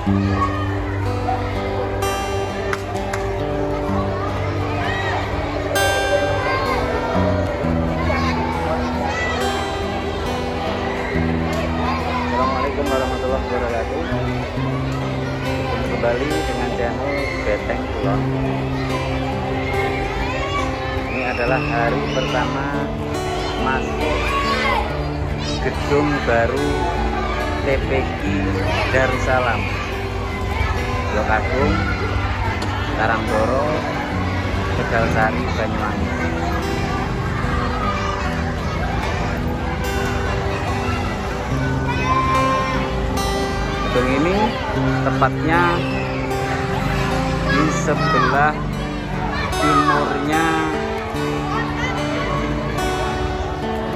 Assalamualaikum wabarakatuh. Kembali dengan channel Beteng Kulon. Ini adalah hari pertama masuk gedung baru TPQ Darussalam Blok Agung Karangboro Tegal Sari Banyuwangi gedung ini tepatnya di sebelah timurnya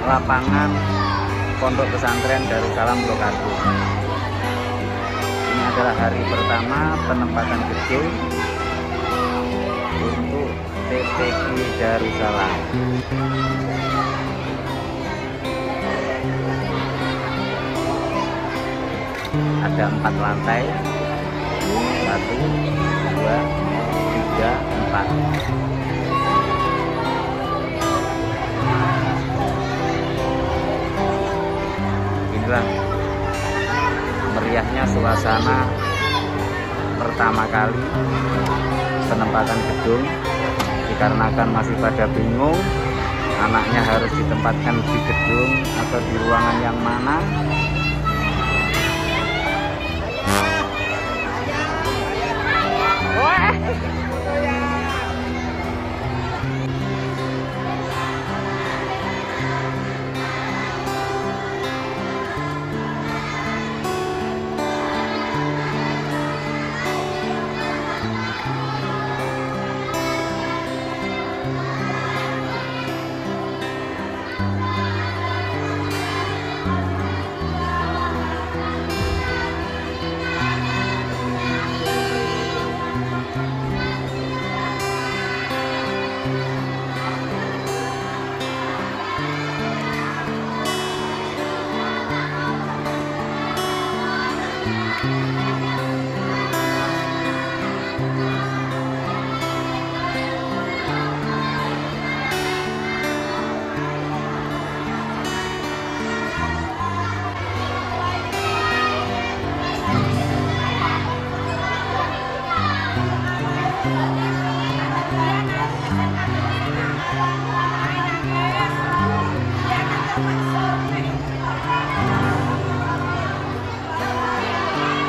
lapangan Pondok Pesantren Darussalam Agung. Adalah hari pertama penempatan gedung untuk TPQ Darussalam. Ada empat lantai, satu, dua, tiga, empat. inilah meriahnya suasana pertama kali penempatan gedung dikarenakan masih pada bingung anaknya harus ditempatkan di gedung atau di ruangan yang mana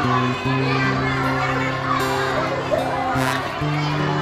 Thank you.